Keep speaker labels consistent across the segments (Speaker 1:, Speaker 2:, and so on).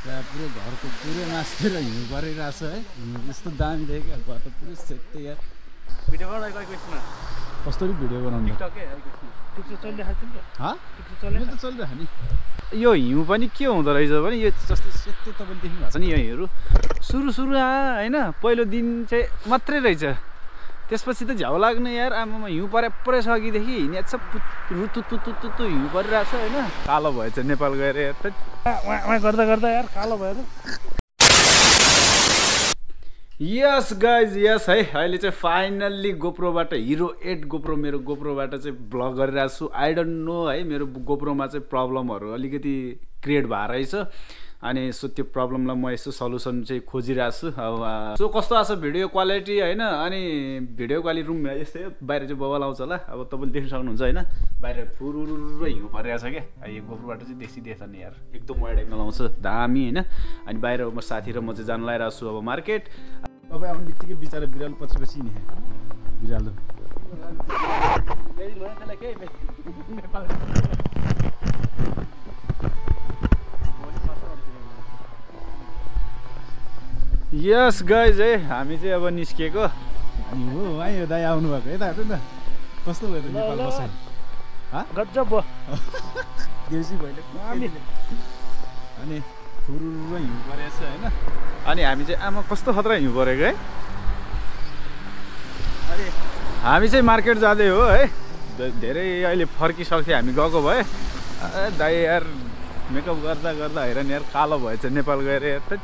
Speaker 1: त्यहाँ पुरै घरको पुरै मास्तिर हिउँ परिरहेछ है। हिउँ यस्तो दामी देख्यो घर त पुरै सेतै यार।
Speaker 2: भिडियो
Speaker 1: कसरी भिडियो बनाउनु।
Speaker 2: चलिरहेको थियो नि
Speaker 1: यो हिउँ पनि के हुँदो रहेछ भने यो जस्तो सेतै तपाईँले देख्नु भएको छ नि यो हिउँहरू सुरु सुरु आ होइन पहिलो दिन चाहिँ मात्रै रहेछ। त्यसपछि त झ्याउ लाग्ने यार आमामा हिउँ परे परेछ अघिदेखि। हिँडेको छ तुतु तुतु हिउँ परिरहेछ होइन। कालो भएछ नेपाल गएर
Speaker 2: उहाँ गर्दा गर्दा यार कालो भएर
Speaker 1: यस गाइज यस है अहिले चाहिँ फाइनल्ली गोप्रोबाट हिरो एट गोप्रो मेरो गोप्रोबाट चाहिँ ब्लग गरिरहेको छु। आई डोन्ट नो है मेरो गोप्रोमा चाहिँ प्रब्लमहरू अलिकति क्रिएट भएर रहेछ अनि सो त्यो प्रब्लमलाई म यसो सल्युसन चाहिँ खोजिरहेको छु अब सो कस्तो आएको छ भिडियो क्वालिटी होइन? अनि भिडियो क्वालिटी रुम यस्तै बाहिर चाहिँ बवाल आउँछ होला। अब तपाईँले देख्न सक्नुहुन्छ होइन? बाहिर फुरुरु हिउँ परिरहेको छ क्या यो गोप्रोबाट चाहिँ देखिँदैछ नि यार एकदम वाइड एङ्गल आउँछ दामी होइन अनि बाहिर म साथी र म चाहिँ जानु लगाइरहेको छु अब मार्केट तपाईँ आउने बित्तिकै बिचरा बिरालो पछि पछि नि बिरालो यस गाइज है हामी चाहिँ अब निस्किएको अनि हो है यो दाइ आउनुभएको है त हेर्नु न कस्तो भयो त नेपाल। बसाइ?
Speaker 2: गजब भयो
Speaker 1: देउसी भैले। अनि फुरुरु हिउँ परेको छ होइन अनि हामी चाहिँ आमा। कस्तो खतरा हिउँ परेको है अनि हामी चाहिँ मार्केट जाँदै हो है धेरै अहिले फर्किसक्थ्यो हामी गएको भए दाइ यार मेकअप गर्दा गर्दा हेर नि यार कालो भएछ नेपाल गएर यार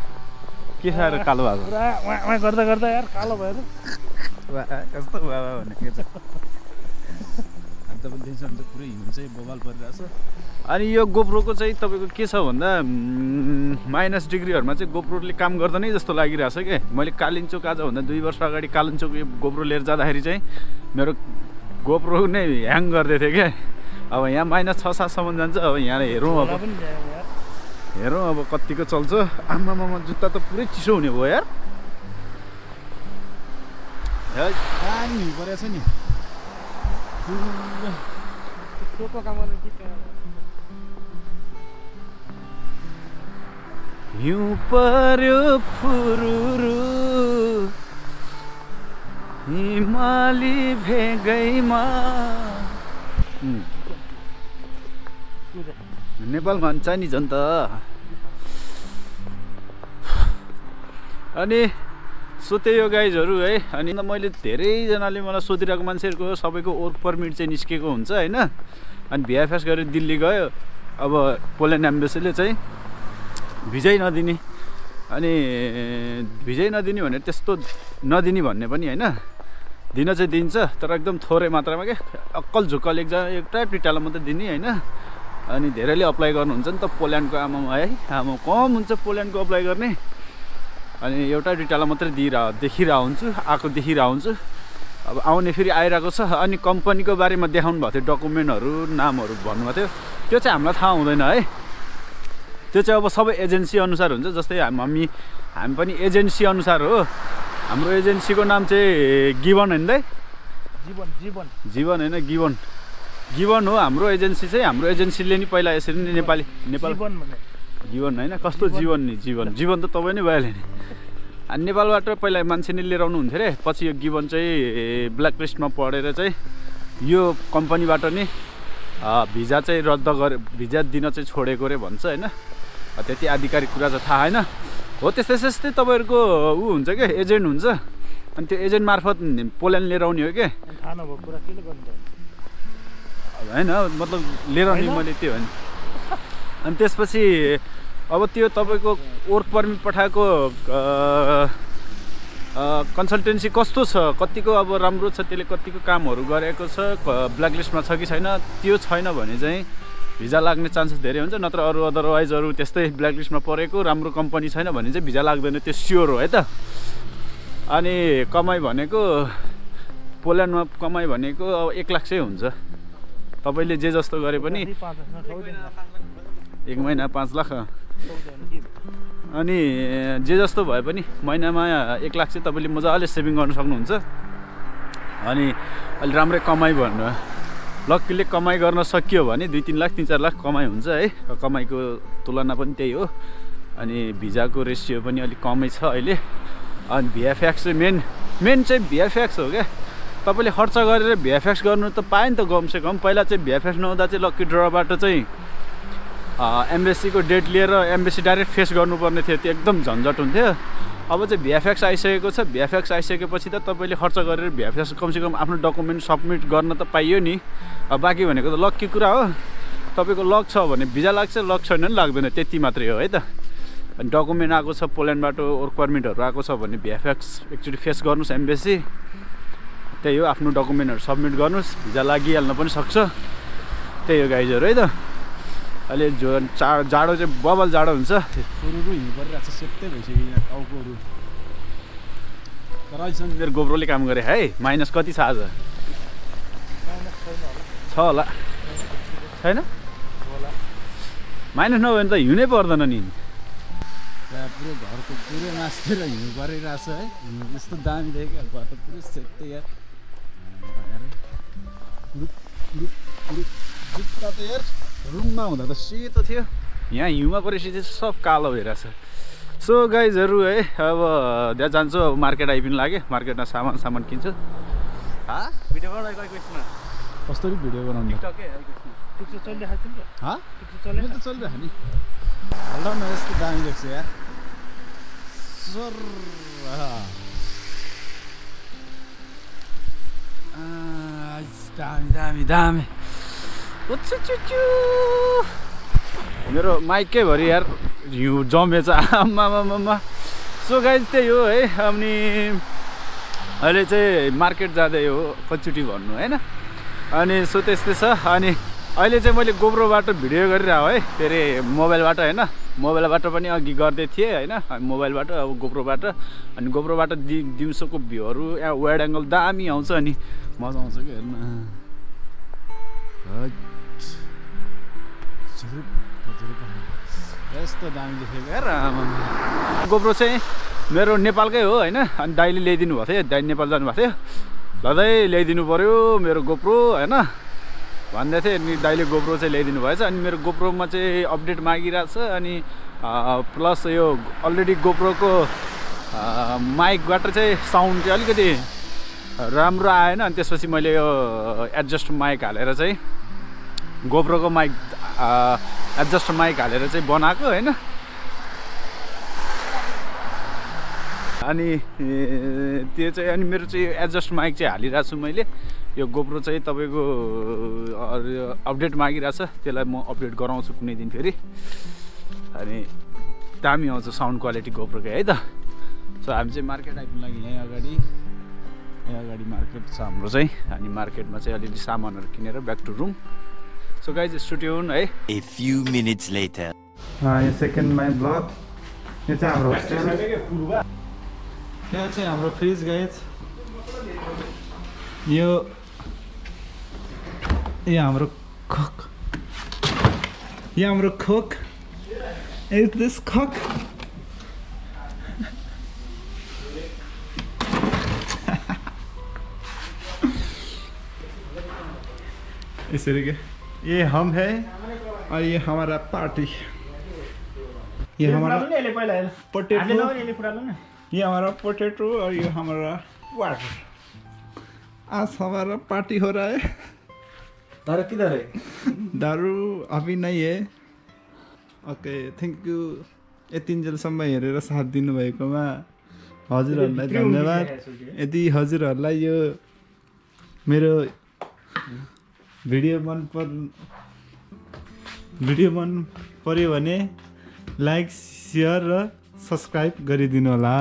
Speaker 1: के साह्रो कालो भएको?
Speaker 2: पुरा उहाँ उहाँ गर्दा गर्दा यार कालो भएर
Speaker 1: वा कस्तो बाबा भनेको छ। अनि तपाईँ देख्छ भने चाहिँ पुरै हिउँ चाहिँ बबाल परिरहेछ। अनि यो गोप्रोको चाहिँ तपाईँको के छ भन्दा माइनस डिग्रीहरूमा चाहिँ गोप्रोले काम गर्दैन जस्तो लागिरहेछ क्या मैले कालिम्चोक आजभन्दा दुई वर्ष अगाडि कालिम्चोक यो गोप्रो लिएर जाँदाखेरि चाहिँ मेरो गोप्रो नै ह्याङ गर्दै थियो क्या अब यहाँ माइनस छ सातसम्म जान्छ अब यहाँ हेरौँ अब
Speaker 2: मलाई पनि ल्यायो यार
Speaker 1: हेरौँ अब कतिको चल्छ। आमामामा जुत्ता त पुरै चिसो हुने भयो यार। हे, दामी हिउँ परेको छ नि। हिउँ पर्यो फुरुरु। हिमाली भेगैमा। नेपाल भन्छ नि झन् त। अनि सो त्यही हो गाइजहरू है अनि मैले धेरैजनाले मलाई सोधिरहेको मान्छेहरूको सबैको वर्क पर्मिट चाहिँ निस्केको हुन्छ होइन। अनि भिआइएफएस गरेर दिल्ली गयो। अब पोल्यान्ड एम्बेसीले चाहिँ भिजै नदिने। अनि भिजै नदिने भनेर त्यस्तो नदिने भन्ने पनि होइन। दिन चाहिँ दिन्छ तर एकदम थोरै मात्रामा क्या अक्कल झुक्कल एकजना एउटा दुइटालाई मात्रै दिने होइन। अनि धेरैले अप्लाई गर्नुहुन्छ नि त पोल्यान्डको आमामा है? आमा कम हुन्छ पोल्यान्डको अप्लाई गर्ने। अनि एउटा दुइटालाई मात्रै दिइरह देखिरहेको हुन्छु आएको देखिरहेको हुन्छु अब आउने फेरि आइरहेको छ। अनि कम्पनीको बारेमा देखाउनु भएको थियो डकुमेन्टहरू नामहरू भन्नुभएको थियो। त्यो चाहिँ हामीलाई थाहा हुँदैन है? त्यो चाहिँ अब सबै एजेन्सी अनुसार हुन्छ जस्तै हाम- हामी हामी पनि एजेन्सी अनुसार हो। हाम्रो एजेन्सीको नाम चाहिँ गिवन होइन दाइ
Speaker 2: जीवन जीवन।
Speaker 1: जीवन होइन गिवन गिवन हो हाम्रो एजेन्सी चाहिँ हाम्रो एजेन्सीले नि पहिला यसरी नै नेपाली नेपाल
Speaker 2: जीवन
Speaker 1: जीवन होइन? कस्तो जीवन। नि? जीवन। जीवन त तपाईँ नै भइहाल्यो नि। अनि नेपालबाट पहिला मान्छे नै लिएर आउनु हुन्थ्यो अरे पछि यो गिवन चाहिँ ब्ल्याक लिस्टमा पढेर चाहिँ यो कम्पनीबाट नि भिजा चाहिँ रद्द गरे भिजा दिन चाहिँ छोडेको अरे भन्छ होइन? त्यति आधिकारिक कुरा चाहिँ थाहा होइन। हो त्यस्तै त्यस्तै तपाईँहरूको ऊ हुन्छ क्या एजेन्ट हुन्छ। अनि त्यो एजेन्ट मार्फत पोल्यान्ड लिएर आउने हो क्या
Speaker 2: अनि थाहा नभएको कुरा केले गर्नु त?
Speaker 1: होइन मतलब लिएर नि? मैले त्यो होइन। अनि त्यसपछि अब त्यो तपाईँको वर्क पर्मिट पठाएको कन्सल्टेन्सी कस्तो छ? कतिको अब राम्रो छ? त्यसले कतिको कामहरू गरेको छ? ब्ल्याक लिस्टमा छ कि छैन? त्यो छैन भने चाहिँ भिजा लाग्ने चान्सेस धेरै हुन्छ नत्र अरू अदरवाइज अरू त्यस्तै ब्ल्याक लिस्टमा परेको राम्रो कम्पनी छैन भने चाहिँ भिजा लाग्दैन त्यो स्योर हो है त। अनि कमाइ भनेको पोल्यान्डमा कमाइ भनेको अब एक लाख चाहिँ हुन्छ। तपाईँले जे जस्तो गरे पनि एक महिना पाँच लाख। अनि जे जस्तो भए पनि महिनामा एक लाख चाहिँ तपाईँले मजाले सेभिङ गर्न सक्नुहुन्छ। अनि अलि राम्रै कमाइ भन्नु लक्कीले कमाइ गर्न सकियो भने दुई तिन लाख तिन चार लाख कमाइ हुन्छ है। कमाइको तुलना पनि त्यही हो। अनि भिजाको रेसियो पनि अलिक कमै छ अहिले। अनि भिएफएक्स चाहिँ मेन मेन चाहिँ भिएफएक्स हो क्या। तपाईँले खर्च गरेर भिएफएक्स गर्नु त पायो नि त कमसे कम पहिला चाहिँ भिएफएक्स नहुँदा चाहिँ लक्की ड्रबाट चाहिँ एमबेसीको डेट लिएर एमबेसी डाइरेक्ट फेस गर्नुपर्ने थियो। त्यो एकदम झन्झट हुन्थ्यो। अब चाहिँ भिएफएक्स आइसकेको छ। भिएफएक्स आइसकेपछि त तपाईँले खर्च गरेर भिएफएक्स कमसेकम आफ्नो डकुमेन्ट सब्मिट गर्न त पाइयो नि। बाँकी भनेको त लक्की कुरा हो। तपाईँको लक छ भने भिजा लाग्छ लक छैन नि लाग्दैन। त्यति मात्रै हो है त। अनि डकुमेन्ट आएको छ पोल्यान्डबाट वर्क पर्मिटहरू आएको छ भने भिएफएक्स एकचोटि फेस गर्नुहोस् एमबेसी। त्यही हो आफ्नो डकुमेन्टहरू सब्मिट गर्नुहोस् भिजा लागिहाल्न पनि सक्छ। त्यही हो गाइजहरू है त। अहिले जो चाड जाडो चाहिँ बबल जाडो हुन्छ।
Speaker 3: हिँड्नु परिरहेको छ सेतै भइसक्यो यहाँ टाउकोहरू।
Speaker 1: तर अहिलेसम्म मेरो गोब्रोले काम गरे है? माइनस कति छ आज? छ होला। छैन?
Speaker 2: होला
Speaker 1: माइनस नभयो भने त हिँड्नै पर्दैन नि।
Speaker 3: पुरै घरको पुरै नाच्थेर हिँड्नु परिरहेछ है? हिँड्नु यस्तो दामी देख्यो घर त पुरै यार। पुरुक पुरुक जुत्ता त यार रुममा हुँदा त
Speaker 1: सेतो थियो यहाँ हिउँमा परेपछि चाहिँ सब कालो भइरहेछ। सो गाइजहरू है अब त्यहाँ जान्छु अब मार्केट आइपिनु लाग्यो। मार्केटमा सामान सामान किन्छु। हा?
Speaker 2: भिडियो बनाइ गएको यसमा
Speaker 3: कसरी भिडियो बनाउनु?
Speaker 2: चलिरहेको न
Speaker 3: यस्तो दामी देख्छ यार। सर
Speaker 1: दामी दामी दामी। मेरो माइकै भरि यार हिउँ जमेछ। आमामामा सो गाइज त्यही हो है अनि अहिले चाहिँ मार्केट जाँदै हो कतिचोटि भन्नु होइन? अनि सो त्यस्तै छ अनि अहिले चाहिँ मैले गोब्रोबाट भिडियो गरिरहेको है के अरे मोबाइलबाट होइन। मोबाइलबाट पनि अघि गर्दै थिएँ होइन। मोबाइलबाट अब गोब्रोबाट अनि गोब्रोबाट दि दिउँसोको भ्यूहरू यहाँ वाइड एङ्गल दामी आउँछ अनि मजा आउँछ कि हेर्न।
Speaker 3: यस्तो दामी देखेको आमामा।
Speaker 1: गोब्रो चाहिँ मेरो नेपालकै हो होइन। अनि दाइले ल्याइदिनु भएको थियो। दाइ नेपाल जानुभएको थियो। ल दाइ ल्याइदिनु पऱ्यो मेरो गोप्रो होइन। भन्दै थिएँ अनि दाइले गोप्रो चाहिँ ल्याइदिनु भएछ अनि मेरो गोप्रोमा चाहिँ अपडेट मागिरहेको छ अनि प्लस यो अलरेडी गोप्रोको माइकबाट चाहिँ साउन्ड चाहिँ अलिकति राम्रो आएन अनि त्यसपछि मैले यो एडजस्ट माइक हालेर चाहिँ गोप्रोको माइक एडजस्ट माइक हालेर चाहिँ बनाएको होइन। अनि ए, त्यो चाहिँ अनि मेरो चाहिँ एडजस्ट माइक चाहिँ हालिरहेको छु मैले। यो गोप्रो चाहिँ तपाईँको अपडेट मागिरहेछ त्यसलाई म अपडेट गराउँछु कुनै दिन फेरि। अनि दामी आउँछ साउन्ड क्वालिटी गोप्रोकै है त? सो हामी चाहिँ मार्केट आइपुग्नु लागि यहीँ अगाडि यहीँ अगाडि मार्केट छ हाम्रो चाहिँ। अनि मार्केटमा चाहिँ अलिअलि सामानहरू किनेर back to room so guys स्टुडियोन है?
Speaker 4: A few minutes later.
Speaker 3: यो सेकेन्ड माई ब्लग यो चाहिँ हाम्रो यहाँ चाहिँ हाम्रो फ्रिज गाइज़ यो यो हाम्रो खोक यो हाम्रो खोक इज़ दिस खोक इसरी के ये हम है और ये हमारा पार्टी ये हमारा पोटैटो ये हमारा पोटैटो और ये हमारा वाटर। आज हमारा पार्टी हो रहा है।
Speaker 2: तर किधर है?
Speaker 3: दारू अभी नहीं है। ओके थ्याङ्क यू यतिन्जेलसम्म हेरेर साथ दिनुभएकोमा। हजुरहरूलाई धन्यवाद। यदि हजुरहरूलाई यो मेरो भिडियो मन पर भिडियो मन पऱ्यो भने लाइक सेयर र सब्सक्राइब गरिदिनु होला।